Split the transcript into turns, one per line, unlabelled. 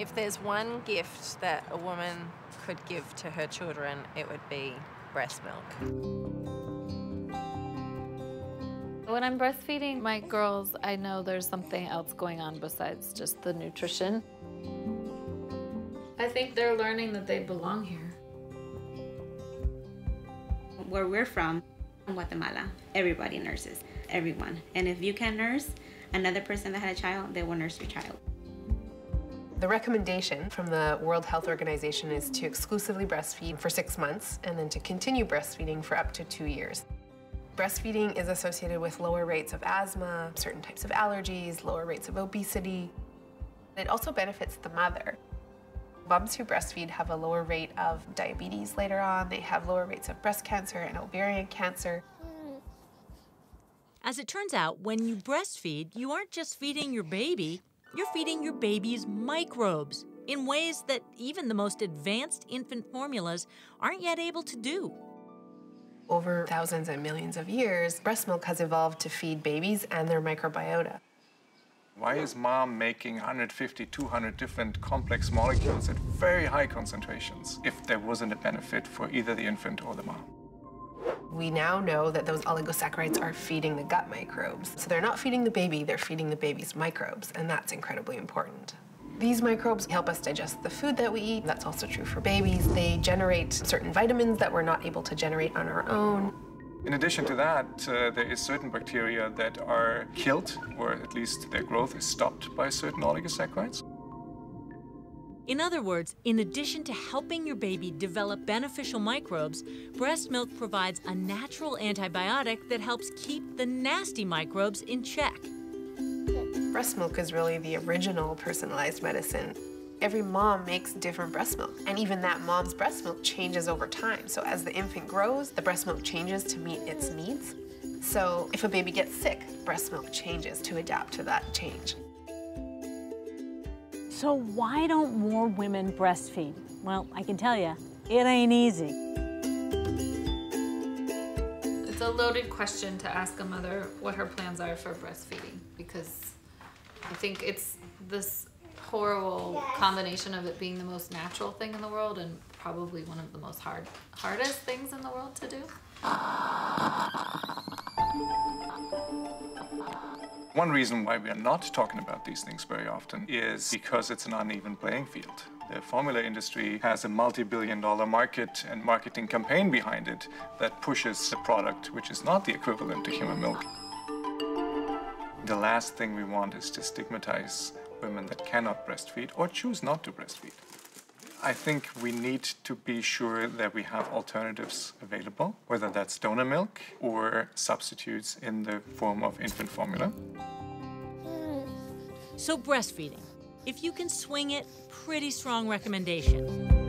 If there's one gift that a woman could give to her children, it would be breast milk.
When I'm breastfeeding my girls, I know there's something else going on besides just the nutrition. I think they're learning that they belong here.
Where we're from, Guatemala, everybody nurses, everyone. And if you can nurse, another person that had a child, they will nurse your child.
The recommendation from the World Health Organization is to exclusively breastfeed for six months and then to continue breastfeeding for up to two years. Breastfeeding is associated with lower rates of asthma, certain types of allergies, lower rates of obesity. It also benefits the mother. Moms who breastfeed have a lower rate of diabetes later on. They have lower rates of breast cancer and ovarian cancer.
As it turns out, when you breastfeed, you aren't just feeding your baby, you're feeding your baby's microbes in ways that even the most advanced infant formulas aren't yet able to do.
Over thousands and millions of years, breast milk has evolved to feed babies and their microbiota.
Why is mom making 150, 200 different complex molecules at very high concentrations if there wasn't a benefit for either the infant or the mom?
We now know that those oligosaccharides are feeding the gut microbes. So they're not feeding the baby, they're feeding the baby's microbes, and that's incredibly important. These microbes help us digest the food that we eat. That's also true for babies. They generate certain vitamins that we're not able to generate on our own.
In addition to that, uh, there is certain bacteria that are killed, or at least their growth is stopped by certain oligosaccharides.
In other words, in addition to helping your baby develop beneficial microbes, breast milk provides a natural antibiotic that helps keep the nasty microbes in check.
Breast milk is really the original personalized medicine. Every mom makes different breast milk, and even that mom's breast milk changes over time. So as the infant grows, the breast milk changes to meet its needs. So if a baby gets sick, breast milk changes to adapt to that change.
So why don't more women breastfeed? Well, I can tell you, it ain't easy.
It's a loaded question to ask a mother what her plans are for breastfeeding because I think it's this horrible combination of it being the most natural thing in the world and probably one of the most hard hardest things in the world to do.
One reason why we are not talking about these things very often is because it's an uneven playing field. The formula industry has a multi-billion dollar market and marketing campaign behind it that pushes a product which is not the equivalent to human milk. The last thing we want is to stigmatize women that cannot breastfeed or choose not to breastfeed. I think we need to be sure that we have alternatives available, whether that's donor milk or substitutes in the form of infant formula.
So, breastfeeding. If you can swing it, pretty strong recommendation.